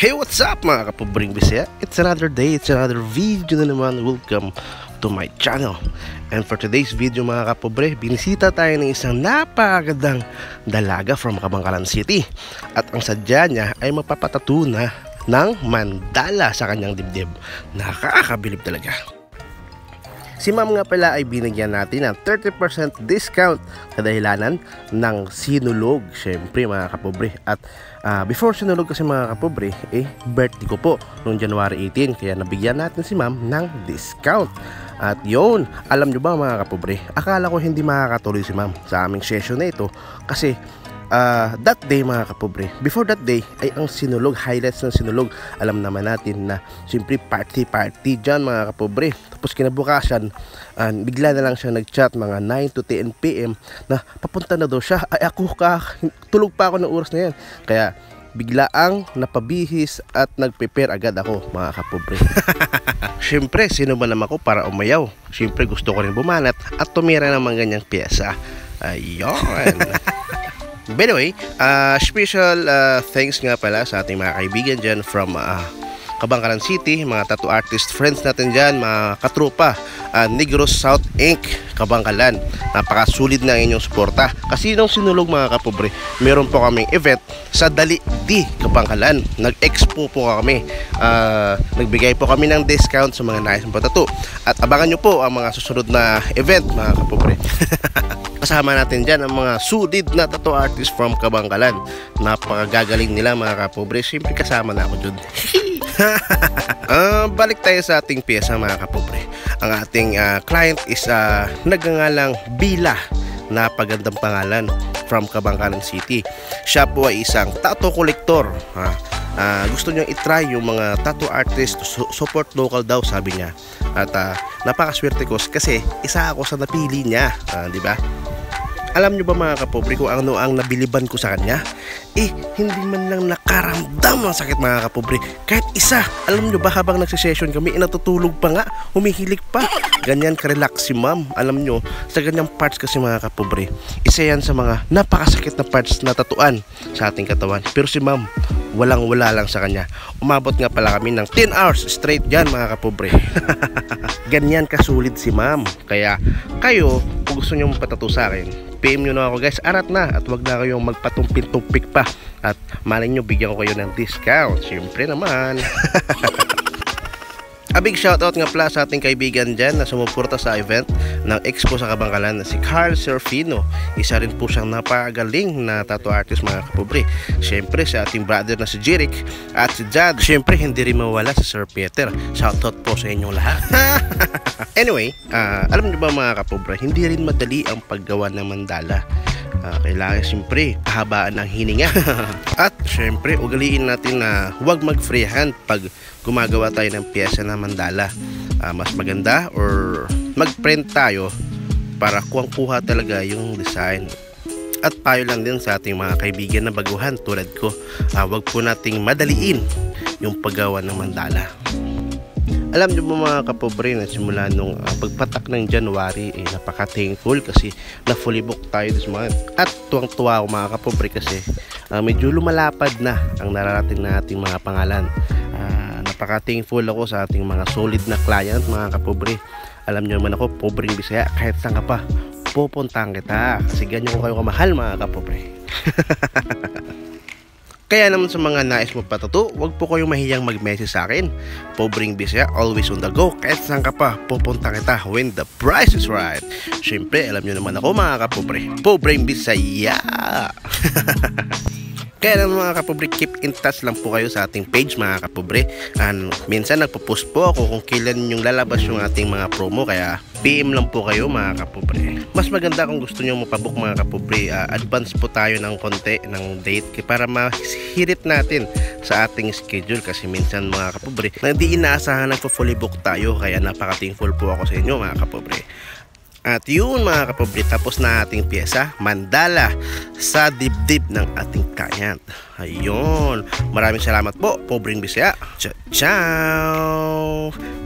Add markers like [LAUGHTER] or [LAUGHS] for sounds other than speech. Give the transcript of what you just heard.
Hey, what's up mga kapubring bisaya? It's another day, it's another video na naman. Welcome to my channel. And for today's video mga kapobre, binisita tayo ng isang napakagandang dalaga from Kabangkalan City. At ang sadya niya ay mapapatato na ng mandala sa kanyang dibdib. Nakakabilib talaga. Si ma'am nga pala ay binigyan natin ng 30% discount kadahilanan ng sinulog. Siyempre mga kapobre. At uh, before sinulog kasi mga kapobre, eh birthday ko po noong January 18. Kaya nabigyan natin si ma'am ng discount. At yon, alam nyo ba mga kapobre, akala ko hindi makakatuloy si ma'am sa aming session na ito kasi uh, that day mga kapobre, before that day ay ang sinulog, highlights ng sinulog. Alam naman natin na siyempre party party dyan mga kapobre. Tapos kinabukasan, uh, bigla na lang siya nag-chat mga 9 to 10 p.m. na papunta na daw siya. Ay ako ka, tulog pa ako ng oras na yan. Kaya bigla ang napabihis at nag-prepare agad ako mga kapobre. [LAUGHS] Siyempre, sino ba naman ako para umayaw? Siyempre, gusto ko rin bumanat at tumira ng mga ganyang pyesa. Ayun. [LAUGHS] By the way, uh, special uh, thanks nga pala sa ating mga kaibigan dyan from uh, Kabangkalan City, mga tattoo artist friends natin dyan, mga katrupa, uh, Negros South Inc., Kabangkalan. Napakasulit na inyong suporta. Kasi nung sinulog mga kapobre, meron po kaming event sa Dali D, Kabangkalan. Nag-expo po kami. Uh, nagbigay po kami ng discount sa mga nais mong tattoo. At abangan nyo po ang mga susunod na event mga kapobre. [LAUGHS] Kasama natin dyan ang mga sudid na tattoo artist from Kabangkalan. Napakagagaling nila mga kapobre. Siyempre kasama na ako dyan. uh, [LAUGHS] balik tayo sa ating pyesa mga kapobre. Ang ating uh, client is uh, nagangalang Bila napagandang pangalan from Kabangkalan City. Siya po ay isang tattoo collector. Ha? Uh, gusto niyo i-try yung mga tattoo artist to support local daw sabi niya. At uh, napakaswerte ko kasi isa ako sa napili niya, uh, di ba? Alam nyo ba mga kapobre kung ano ang nabiliban ko sa kanya? Eh, hindi man lang nakaramdam ng sakit mga kapobre. Kahit isa, alam nyo ba habang nagsisession kami, natutulog pa nga, humihilik pa. Ganyan ka-relax si ma'am. Alam nyo, sa ganyang parts kasi mga kapobre, isa yan sa mga napakasakit na parts na tatuan sa ating katawan. Pero si ma'am, walang wala lang sa kanya. Umabot nga pala kami ng 10 hours straight dyan mga kapobre. [LAUGHS] Ganyan kasulit si ma'am. Kaya kayo, kung gusto nyo magpatato sa akin, PM nyo na ako guys. Arat na. At wag na kayong magpatumpik-tumpik pa. At malay nyo bigyan ko kayo ng discount. Syempre naman [LAUGHS] Big shoutout nga pala sa ating kaibigan dyan na sumuporta sa event ng Expo sa Kabangkalan na si Carl Serfino. Isa rin po siyang napagaling na tattoo artist mga kapobre. Siyempre sa ating brother na si Jeric at si Jad. Siyempre hindi rin mawala si Sir Peter. Shoutout po sa inyong lahat. [LAUGHS] anyway, uh, alam niyo ba mga kapobre, hindi rin madali ang paggawa ng mandala uh, kailangan siyempre kahabaan ng hininga. [LAUGHS] At siyempre ugaliin natin na huwag mag freehand pag gumagawa tayo ng pyesa na mandala. Uh, mas maganda or mag print tayo para kuwang-kuha talaga yung design. At payo lang din sa ating mga kaibigan na baguhan tulad ko. Uh, wag po nating madaliin yung paggawa ng mandala alam niyo ba mga kapobre na simula nung uh, pagpatak ng January eh, napaka-thankful kasi na fully booked tayo this month. At tuwang-tuwa ako mga kapobre kasi uh, medyo lumalapad na ang nararating na ating mga pangalan. Uh, napaka-thankful ako sa ating mga solid na client mga kapobre. Alam niyo naman ako, pobreng bisaya kahit saan ka pa pupuntahan kita kasi ganyan ko kayo kamahal mga kapobre. [LAUGHS] Kaya naman sa mga nais mo patato, wag po kayong mahiyang mag-message sa akin. Pobreng Bisaya, always on the go. Kahit saan ka pa, pupunta kita when the price is right. Siyempre, alam nyo naman ako mga kapobre. Pobreng Bisaya! [LAUGHS] Kaya lang mga kapobre, keep in touch lang po kayo sa ating page mga kapobre. And minsan nagpo-post po ako kung kailan yung lalabas yung ating mga promo. Kaya PM lang po kayo mga kapobre. Mas maganda kung gusto nyo mapabook mga kapobre, uh, advance po tayo ng konti ng date para mahirit natin sa ating schedule. Kasi minsan mga kapobre, hindi inaasahan na fully book tayo. Kaya napaka-thankful po ako sa inyo mga kapobre. At yun mga kapobre, tapos na ating pyesa, mandala sa dibdib ng ating client. Ayun, maraming salamat po, Pobreng Bisaya. Ciao! ciao.